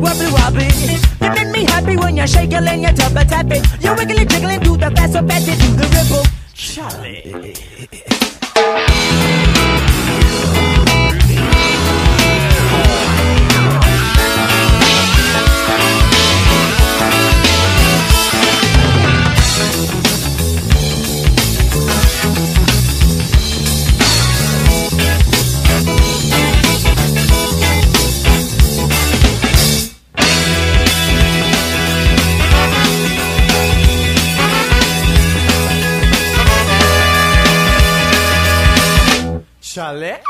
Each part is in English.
wobbly wobbly. You make me happy when you're shaking and you're tubba tapping. You're wiggly jiggling, do the fast so fast do the ripple. Charlie. Chalé?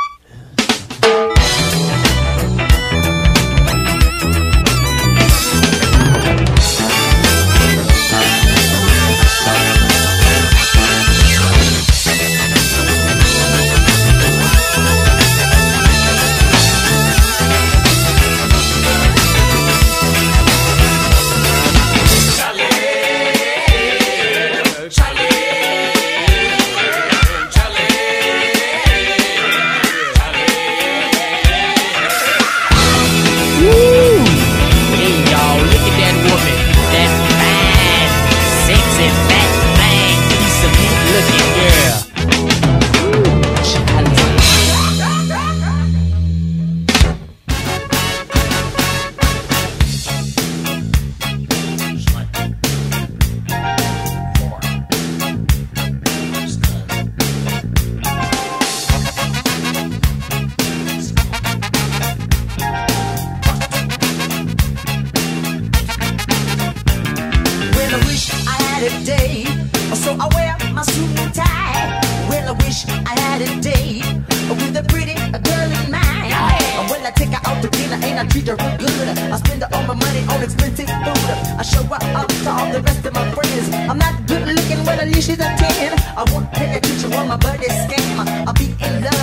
My suit and tie. Well, I wish I had a day with a pretty girl in mind. Well, I take her out to dinner and I treat her good. I spend all my money on expensive food. I show her up to all the rest of my friends. I'm not good looking, but at least she's a 10. I won't pay attention on my buddy scam. I'll be in love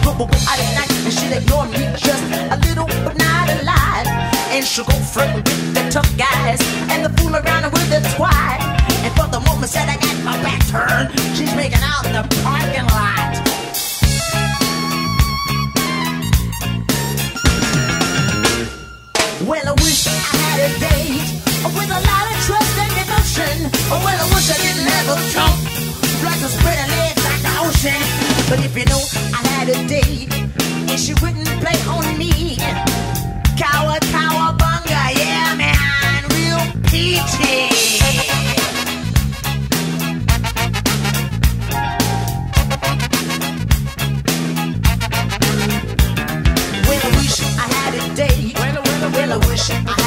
at night, a go, go, go out at night, and she'd ignore me just a little, but not a lot. And she'll go flirting with the tough guys and the fool around her with the twat. And for the moment that I got my back turned, she's making out in the parking lot. Well, I wish I had a date with a lot of trust and devotion. Well, I wish I didn't have a trunk, but if you know I had a date and she wouldn't play on me, cow bunga, yeah man, real peachy. I wish I had a date? Will I, will I, will I wish?